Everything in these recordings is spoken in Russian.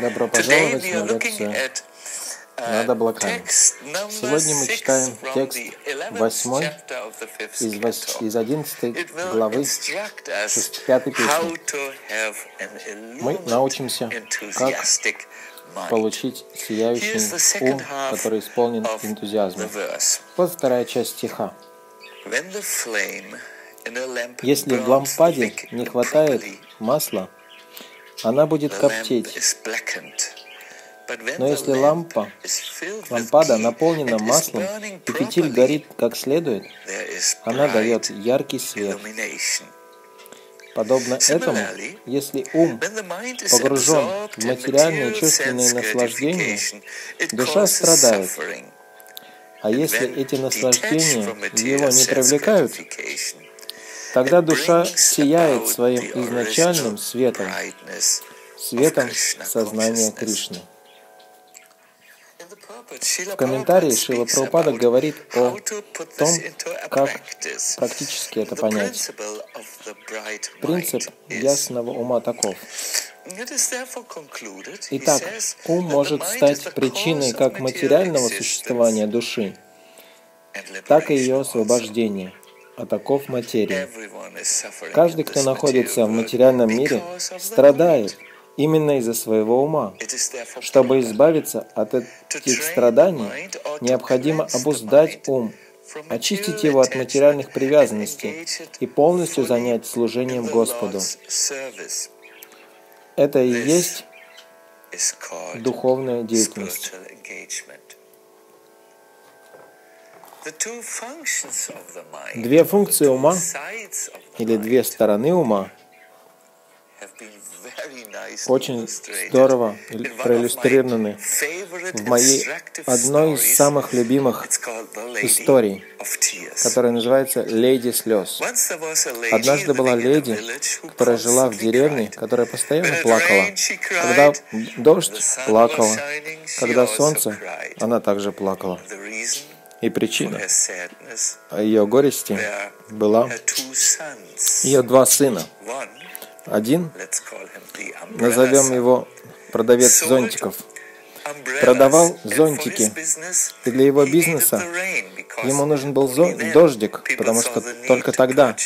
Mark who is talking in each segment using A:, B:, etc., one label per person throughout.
A: Добро пожаловать на лекцию над облаками. Сегодня мы читаем текст 8 из, из 11 главы 5 песни. Мы научимся, как получить сияющий ум, который исполнен энтузиазмом. Вот вторая часть стиха. Если в лампаде не хватает масла, она будет коптеть. Но если лампа, лампада наполнена маслом и фитиль горит как следует, она дает яркий свет. Подобно этому, если ум погружен в материальные чувственные наслаждения, душа страдает. А если эти наслаждения его не привлекают, Тогда душа сияет своим изначальным светом, светом сознания Кришны. В комментарии Шила Прабхупада говорит о том, как практически это понять. Принцип ясного ума таков. Итак, ум может стать причиной как материального существования души, так и ее освобождения – атаков материи. Каждый, кто находится в материальном мире, страдает именно из-за своего ума. Чтобы избавиться от этих страданий, необходимо обуздать ум, очистить его от материальных привязанностей и полностью занять служением Господу. Это и есть духовная деятельность. Две функции ума или две стороны ума очень здорово проиллюстрированы в моей одной из самых любимых историй, которая называется «Леди слез». Однажды была леди, которая жила в деревне, которая постоянно плакала. Когда дождь, плакала. Когда солнце, она также плакала. И причина. Ее горести была ее два сына. Один, назовем его продавец зонтиков, продавал зонтики. И для его бизнеса. ему нужен был дождик, потому что только тогда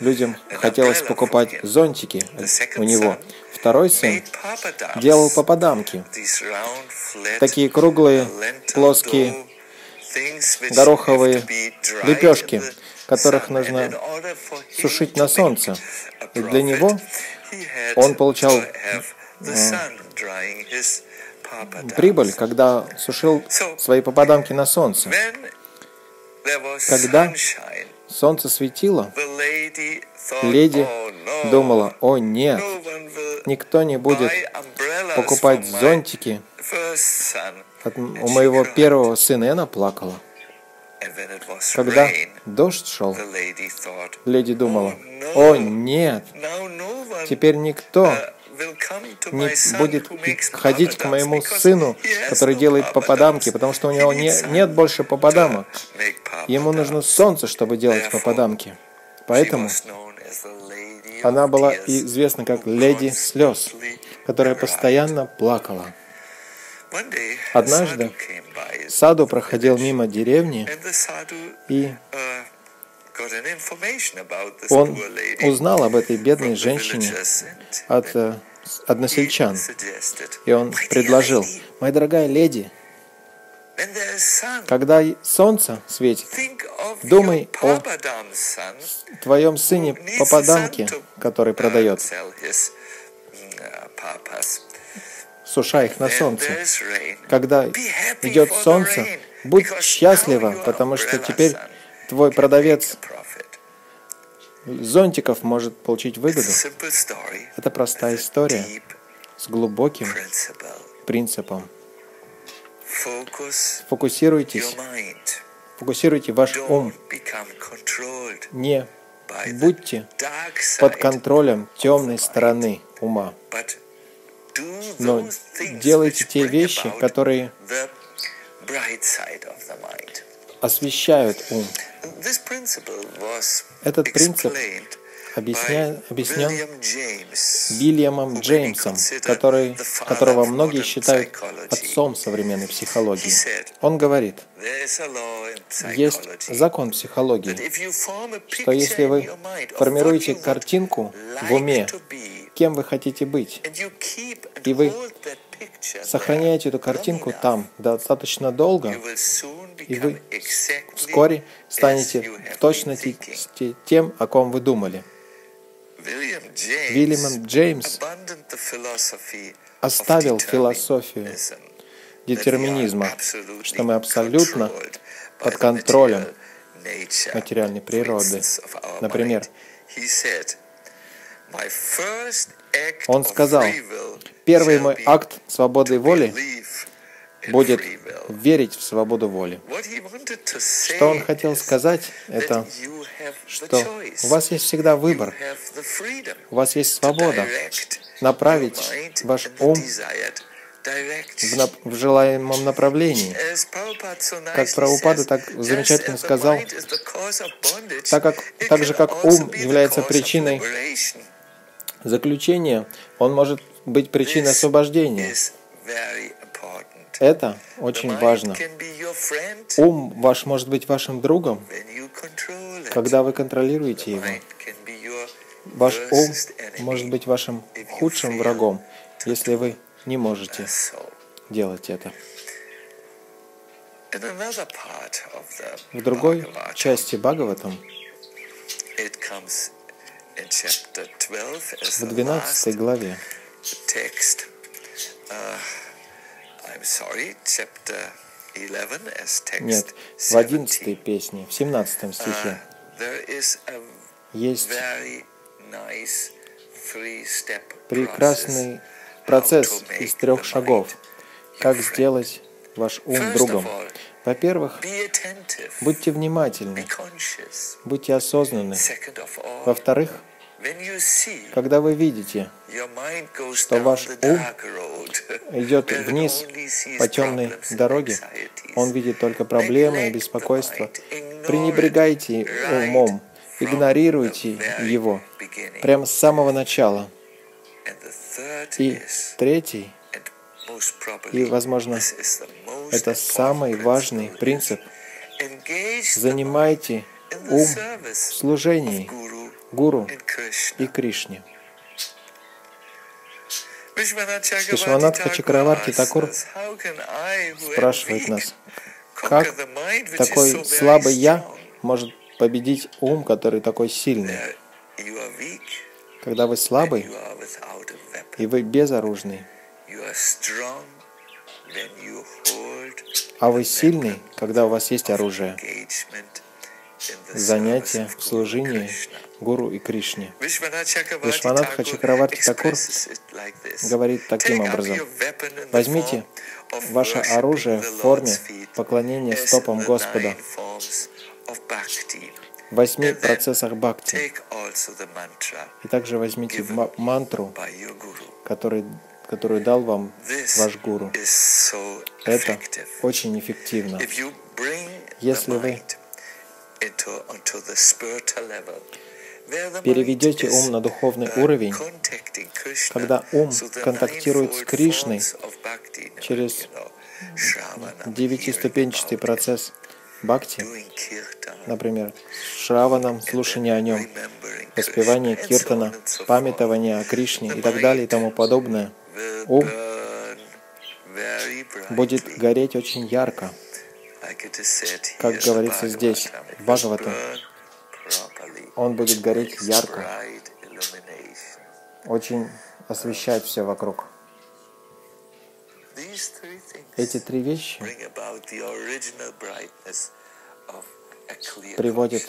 A: людям хотелось покупать зонтики у него. Второй сын делал попадамки, такие круглые, плоские гороховые лепешки, которых нужно сушить на солнце. И для него он получал прибыль, когда сушил свои попадамки на солнце. Когда солнце светило, леди думала, о нет, никто не будет покупать зонтики у моего первого сына, она плакала. Когда дождь шел, леди думала, «О, нет, теперь никто не будет ходить к моему сыну, который делает попадамки, потому что у него не, нет больше попадамок. Ему нужно солнце, чтобы делать попадамки. Поэтому она была известна как леди слез, которая постоянно плакала. Однажды Саду проходил мимо деревни, и он узнал об этой бедной женщине от э, односельчан. И он предложил, «Моя дорогая леди, когда солнце светит, думай о твоем сыне Пападамке, который продает суша их на солнце. Когда идет солнце, будь счастлива, потому что теперь твой продавец зонтиков может получить выгоду. Это простая история с глубоким принципом. Фокусируйтесь, фокусируйте ваш ум. Не будьте под контролем темной стороны ума но делайте те вещи, которые освещают ум. Этот принцип объясня... объяснен Вильямом Джеймсом, который, которого многие считают отцом современной психологии. Он говорит, есть закон психологии, что если вы формируете картинку в уме, кем вы хотите быть, и вы сохраняете эту картинку там достаточно долго, и вы вскоре станете в точности тем, о ком вы думали. Вильям Джеймс оставил философию детерминизма, что мы абсолютно под контролем материальной природы. Например, он сказал, первый мой акт свободы воли будет верить в свободу воли. Что он хотел сказать, это, что у вас есть всегда выбор, у вас есть свобода направить ваш ум в, на, в желаемом направлении. Как Прабхупада так замечательно сказал, так, как, так же как ум является причиной заключения, он может быть причиной освобождения. Это очень важно. Ум ваш может быть вашим другом, когда вы контролируете его. Ваш ум может быть вашим худшим врагом, если вы не можете делать это. В другой части Бхагаватам, в 12 главе, нет, в 11 песне, в 17 стихе. есть прекрасный процесс из трех шагов, как сделать ваш ум другом. Во-первых, будьте внимательны, будьте осознанны. Во-вторых, когда вы видите, что ваш ум идет вниз по темной дороге, он видит только проблемы и беспокойства, пренебрегайте умом, игнорируйте его. прямо с самого начала. И третий, и, возможно, это самый важный принцип, занимайте ум в служении Гуру и Кришне. Вишванатха Чакраварти Такур спрашивает нас, как такой слабый «я» может победить ум, который такой сильный? Когда вы слабый, и вы безоружный, а вы сильный, когда у вас есть оружие. Занятие в служении Гуру и Кришне. Вишванатха Чакраварти Такур говорит таким образом. Возьмите ваше оружие в форме поклонения стопам Господа в восьми процессах бхакти. И также возьмите мантру, который, которую дал вам ваш гуру. Это очень эффективно. Если вы переведете ум на духовный уровень, когда ум контактирует с Кришной через девятиступенчатый процесс бхакти, например, шраваном, слушание о нем, воспевание киртана, памятование о Кришне и так далее и тому подобное, ум будет гореть очень ярко, как говорится здесь, в Бхагаватам, он будет гореть ярко, очень освещать все вокруг. Эти три вещи приводят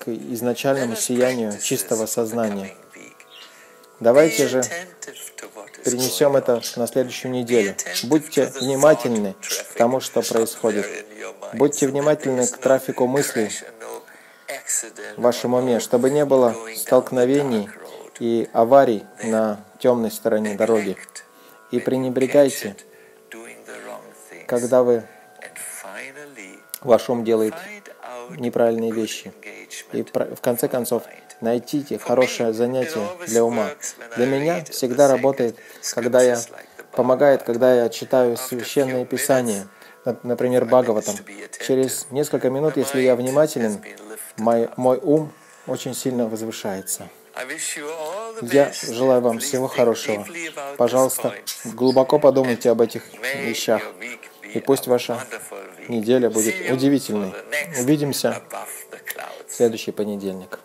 A: к изначальному сиянию чистого сознания. Давайте же перенесем это на следующую неделю. Будьте внимательны к тому, что происходит. Будьте внимательны к трафику мыслей в вашем уме, чтобы не было столкновений и аварий на темной стороне дороги. И пренебрегайте, когда вы ваш ум делает неправильные вещи. И в конце концов, найдите хорошее занятие для ума. Для меня всегда работает, когда я помогает, когда я читаю священные писания, например, Бхагаватам. Через несколько минут, если я внимателен, мой, мой ум очень сильно возвышается. Я желаю вам всего хорошего. Пожалуйста, глубоко подумайте об этих вещах. И пусть ваша неделя будет удивительной. Увидимся в следующий понедельник.